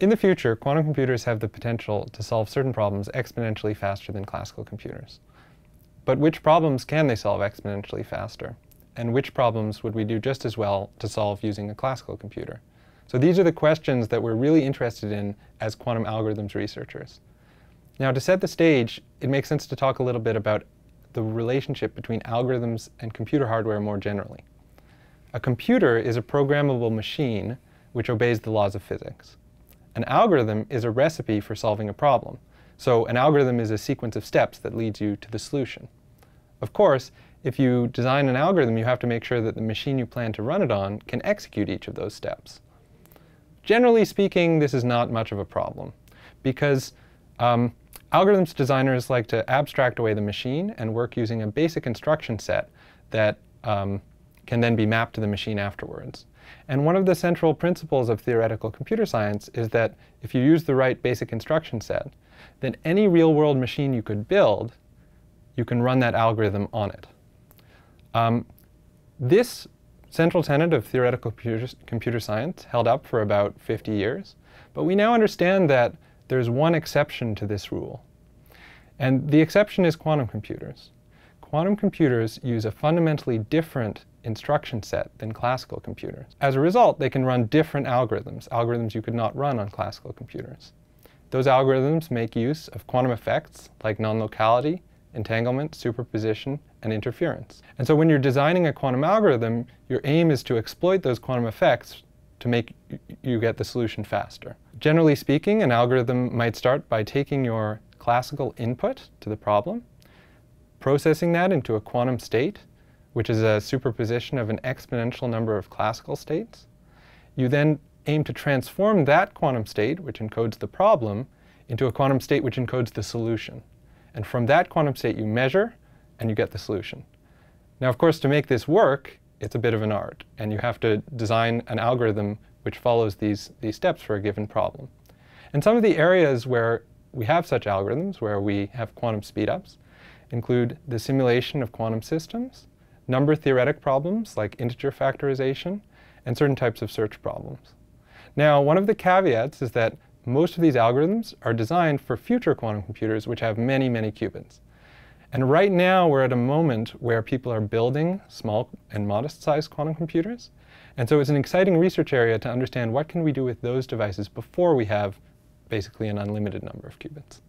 In the future, quantum computers have the potential to solve certain problems exponentially faster than classical computers. But which problems can they solve exponentially faster? And which problems would we do just as well to solve using a classical computer? So these are the questions that we're really interested in as quantum algorithms researchers. Now to set the stage, it makes sense to talk a little bit about the relationship between algorithms and computer hardware more generally. A computer is a programmable machine which obeys the laws of physics. An algorithm is a recipe for solving a problem. So an algorithm is a sequence of steps that leads you to the solution. Of course, if you design an algorithm, you have to make sure that the machine you plan to run it on can execute each of those steps. Generally speaking, this is not much of a problem because um, algorithms designers like to abstract away the machine and work using a basic instruction set that um, can then be mapped to the machine afterwards. And one of the central principles of theoretical computer science is that if you use the right basic instruction set, then any real-world machine you could build, you can run that algorithm on it. Um, this central tenet of theoretical computer, computer science held up for about 50 years, but we now understand that there's one exception to this rule. And the exception is quantum computers. Quantum computers use a fundamentally different instruction set than classical computers. As a result, they can run different algorithms, algorithms you could not run on classical computers. Those algorithms make use of quantum effects like non-locality, entanglement, superposition, and interference. And so when you're designing a quantum algorithm, your aim is to exploit those quantum effects to make you get the solution faster. Generally speaking, an algorithm might start by taking your classical input to the problem, processing that into a quantum state, which is a superposition of an exponential number of classical states. You then aim to transform that quantum state, which encodes the problem, into a quantum state which encodes the solution. And from that quantum state you measure, and you get the solution. Now, of course, to make this work, it's a bit of an art, and you have to design an algorithm which follows these, these steps for a given problem. And some of the areas where we have such algorithms, where we have quantum speedups, include the simulation of quantum systems, number theoretic problems like integer factorization, and certain types of search problems. Now, one of the caveats is that most of these algorithms are designed for future quantum computers which have many, many qubits. And right now, we're at a moment where people are building small and modest-sized quantum computers. And so it's an exciting research area to understand what can we do with those devices before we have basically an unlimited number of qubits.